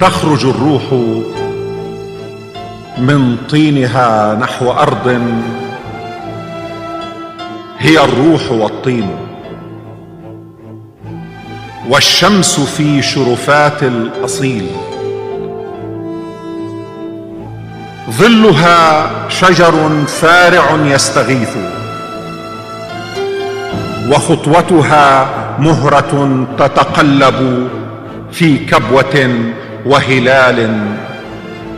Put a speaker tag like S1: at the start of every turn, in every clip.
S1: تخرج الروح من طينها نحو أرض. هي الروح والطين. والشمس في شرفات الأصيل. ظلها شجر فارع يستغيث. وخطوتها مهرة تتقلب في كبوة وهلال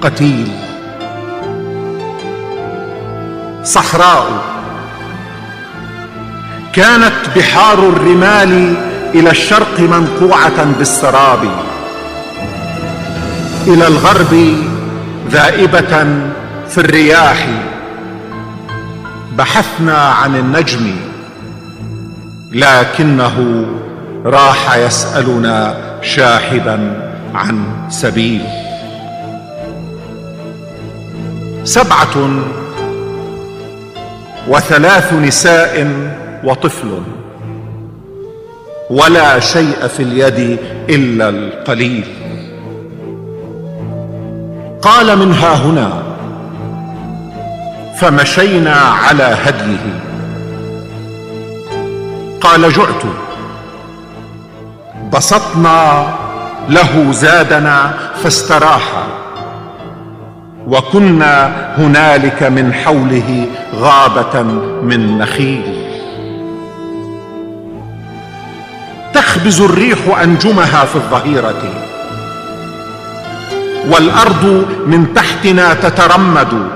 S1: قتيل. صحراء كانت بحار الرمال إلى الشرق منقوعة بالسراب. إلى الغرب ذائبة في الرياح. بحثنا عن النجم لكنه راح يسألنا شاحبا. عن سبيل. سبعة وثلاث نساء وطفل. ولا شيء في اليد إلا القليل. قال من ها هنا فمشينا على هديه. قال جعت. بسطنا له زادنا فاستراح. وكنا هنالك من حوله غابة من نخيل. تخبز الريح أنجمها في الظهيرة. والأرض من تحتنا تترمد.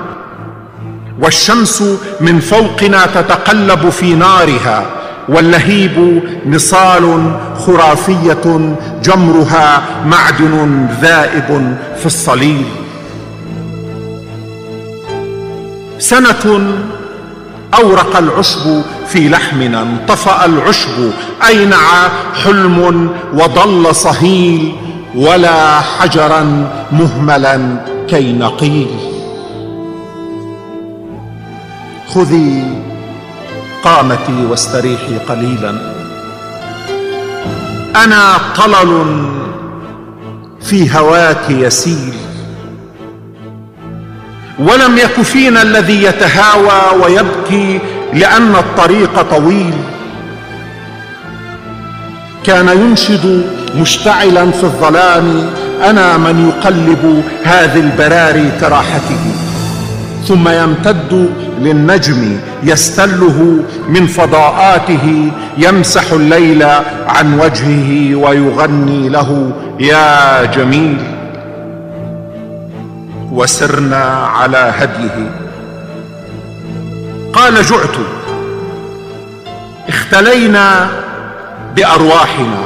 S1: والشمس من فوقنا تتقلب في نارها. واللهيب نصال خرافية جمرها معدن ذائب في الصليل سنة أورق العشب في لحمنا انطفأ العشب أينع حلم وضل صهيل ولا حجرا مهملا كي نقيل. خذي قامتي واستريحي قليلا. أنا طلل في هواك يسيل. ولم يك فينا الذي يتهاوى ويبكي لأن الطريق طويل. كان ينشد مشتعلا في الظلام. أنا من يقلب هذه البراري كراحته ثم يمتد للنجم يستله من فضاءاته يمسح الليل عن وجهه ويغني له. يا جميل وسرنا على هديه. قال جعت اختلينا بأرواحنا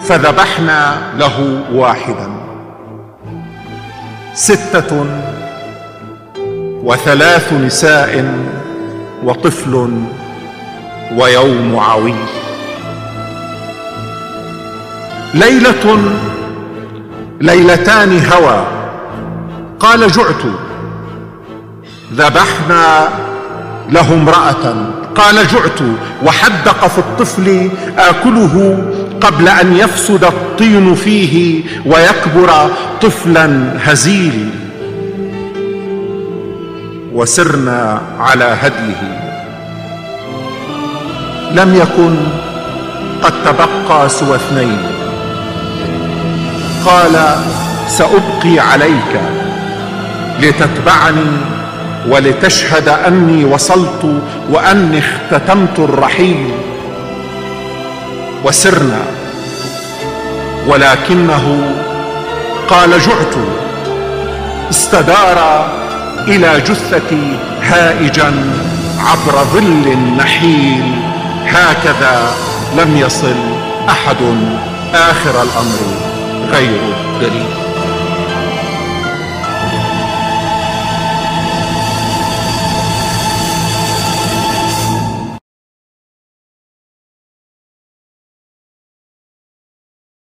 S1: فذبحنا له واحدا. ستة وثلاث نساء وطفل ويوم عويل ليلة ليلتان هوى. قال جعت. ذبحنا له امرأة. قال جعت. وحدق في الطفل آكله قبل أن يفسد الطين فيه ويكبر طفلا هزيل. وسرنا على هديه. لم يكن قد تبقى سوى اثنين. قال سأبقي عليك لتتبعني ولتشهد أني وصلت وأني اختتمت الرحيل. وسرنا ولكنه قال جعت استدار إلى جثتي هائجا عبر ظل نحيل هكذا لم يصل أحد آخر الأمر غير الدليل.